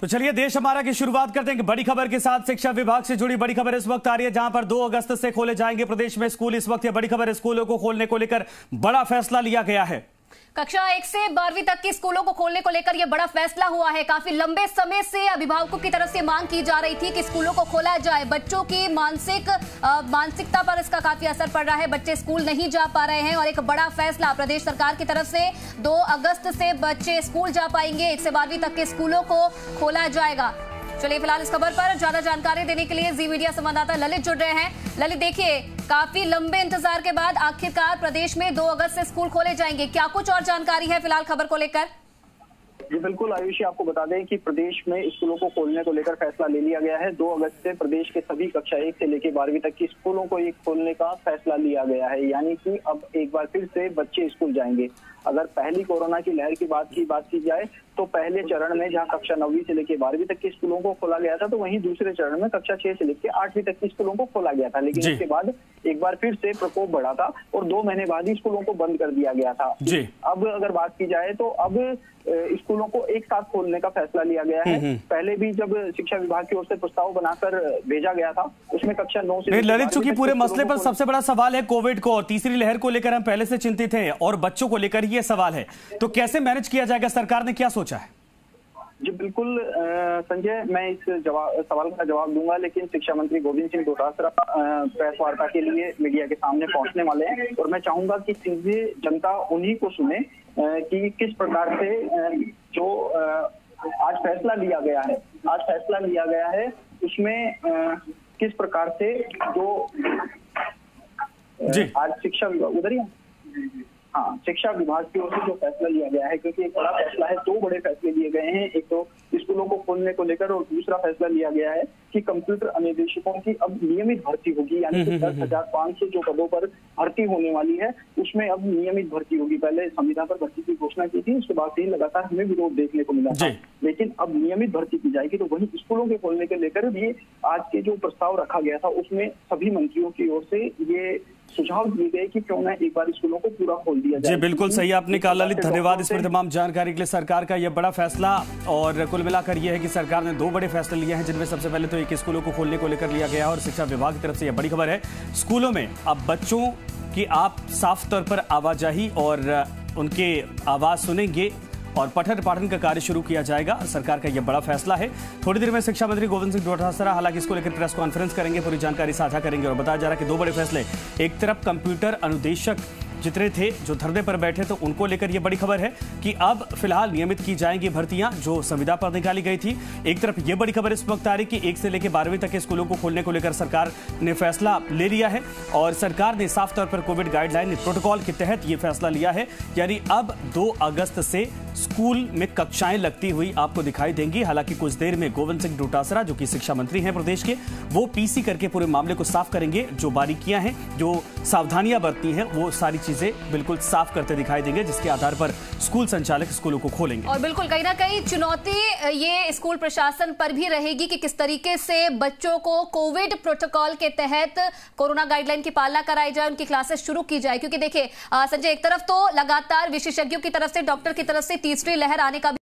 तो चलिए देश हमारा की शुरुआत करते हैं बड़ी खबर के साथ शिक्षा विभाग से जुड़ी बड़ी खबर इस वक्त आ रही है, जहाँ पर 2 अगस्त से खोले जाएँगे प्रदेश में स्कूल। इस वक्त यह बड़ी खबर स्कूलों को खोलने को लेकर बड़ा फैसला लिया गया है। कक्षा एक से बारहवीं तक के स्कूलों को खोलने को लेकर यह बड़ा फैसला हुआ है। काफ़ी लंबे समय से अभिभावकों की तरफ़ से मांग की जा रही थी कि स्कूलों को खोला जाए। बच्चों की मानसिक मानसिकता पर इसका काफ़ी असर पड़ रहा है। बच्चे स्कूल नहीं जा पा रहे हैं और एक बड़ा फैसला प्रदेश सरकार की तरफ़ से 2 अगस्त से बच्चे स्कूल जा पाएँगे। एक से बारहवीं तक के स्कूलों को खोला जाएगा। चलिए फ़िलहाल इस खबर पर ज़्यादा जानकारी देने के लिए जी मीडिया संवाददाता ललित जुड़ रहे हैं। ललित, देखिए, काफ़ी लंबे इंतज़ार के बाद आखिरकार प्रदेश में 2 अगस्त से स्कूल खोले जाएँगे। क्या कुछ और जानकारी है फ़िलहाल खबर को लेकर? जी, बिल्कुल, आयुषी, आपको बता दें कि प्रदेश में स्कूलों को खोलने को लेकर फैसला ले लिया गया है। 2 अगस्त से प्रदेश के सभी कक्षा एक से लेकर बारहवीं तक की स्कूलों को एक खोलने का फैसला लिया गया है। यानी कि अब एक बार फिर से बच्चे स्कूल जाएँगे। अगर पहली कोरोना की लहर की बात की बात की जाए तो पहले चरण में जहाँ कक्षा नौवीं से लेकर बारहवीं तक के स्कूलों को खोला गया था तो वहीं दूसरे चरण में कक्षा छह से लेकर आठवीं तक के स्कूलों को खोला गया था। लेकिन इसके बाद एक बार फिर से प्रकोप बढ़ा था और दो महीने बाद ही स्कूलों को बंद कर दिया गया था। अब अगर बात की जाए तो अब स्कूलों को एक साथ खोलने का फैसला लिया गया है। हम्म, हम्म। पहले भी जब शिक्षा विभाग की ओर से प्रस्ताव बनाकर भेजा गया था उसमें कक्षा नौ से ललित चूँकि पूरे मसले पर सबसे बड़ा सवाल है कोविड को और तीसरी लहर को लेकर हम पहले से चिंतित हैं और बच्चों को लेकर ये सवाल है। तो कैसे मैनेज किया जाएगा? सरकार ने क्या सोचा है? जी बिल्कुल संजय मैं इस जवाब सवाल का जवाब दूँगा लेकिन शिक्षा मंत्री गोविंद सिंह डोटासरा प्रेस वार्ता के लिए मीडिया के सामने पहुँचने वाले हैं। और मैं चाहूँगा कि सीधे जनता उन्हीं को सुने कि किस प्रकार से जो आज फैसला लिया गया है आज फैसला लिया गया है उसमें किस प्रकार से जो जी। आज शिक्षा उधर ही? हाँ शिक्षा विभाग की ओर से जो फैसला लिया गया है क्योंकि एक बड़ा फैसला है दो बड़े फैसले लिए गए हैं। एक तो स्कूलों को खोलने को लेकर और दूसरा फैसला लिया गया है कि कंप्यूटर अनुदेशकों की अब नियमित भर्ती होगी यानी कि हम्म, हम्म, दस हम्म, हज़ार पाँच सौ जो पदों पर भर्ती होने वाली है उसमें अब नियमित भर्ती होगी। पहले संविधान पर भर्ती की घोषणा की थी उसके बाद से लगातार हमें विरोध देखने को मिला था। लेकिन अब नियमित भर्ती की जाएगी तो वही स्कूलों के खोलने के लेकर भी आज के जो प्रस्ताव रखा गया था उसमें सभी मंत्रियों की ओर से ये सुझाव दिए गए कि क्यों ना एक बार स्कूलों को पूरा खोल दिया जाए। जी बिल्कुल सही आपने कहा ललित धन्यवाद इस पर तमाम जानकारी के लिए। सरकार का यह बड़ा फैसला और कुल मिलाकर यह है कि सरकार ने दो बड़े फैसले लिए हैं जिनमें सबसे पहले तो एक स्कूलों को खोलने को लेकर लिया गया और शिक्षा विभाग की तरफ़ से यह बड़ी खबर है। स्कूलों में अब बच्चों की आप साफ़ तौर पर आवाजाही और उनके आवाज़ सुनेंगे। और पठन पाठन का कार्य शुरू किया जाएगा। सरकार का यह बड़ा फैसला है। थोड़ी देर में शिक्षा मंत्री गोविंद सिंह डोटासरा हालाँकि इसको लेकर प्रेस कॉन्फ्रेंस करेंगे, पूरी जानकारी साझा करेंगे और बताया जा रहा है कि दो बड़े फैसले। एक तरफ़ कंप्यूटर अनुदेशक जितने थे, जो धरने पर बैठे तो उनको लेकर यह बड़ी खबर है कि अब फ़िलहाल नियमित की जाएँगी भर्तियाँ, जो संविदा पर निकाली गई थी। एक तरफ़ यह बड़ी खबर इस वक्त आ रही कि एक से लेकर बारहवीं तक के स्कूलों को खोलने को लेकर सरकार ने फैसला ले लिया है और सरकार ने साफ़ तौर पर कोविड गाइडलाइन प्रोटोकॉल के तहत यह फैसला लिया है। यानी अब दो अगस्त से स्कूल में कक्षाएँ लगती हुई आपको दिखाई देंगी। हालाँकि कुछ देर में गोविंद सिंह डोटासरा, जो कि शिक्षा मंत्री हैं प्रदेश के, वो पीसी करके पूरे मामले को साफ़ करेंगे। जो बारीकियाँ हैं, जो सावधानियाँ बरती हैं, वो सारी चीज़ें बिल्कुल साफ़ करते दिखाई देंगे, जिसके आधार पर स्कूल संचालक स्कूलों को खोलेंगे। और बिल्कुल, कहीं ना कहीं चुनौती ये स्कूल प्रशासन पर भी रहेगी कि किस तरीके से बच्चों को कोविड प्रोटोकॉल के तहत कोरोना गाइडलाइन की पालना कराई जाए, उनकी क्लासेस शुरू की जाए। क्योंकि देखिए संजय, एक तरफ़ तो लगातार विशेषज्ञों की तरफ़ से, डॉक्टर की तरफ़ से तीसरी लहर आने का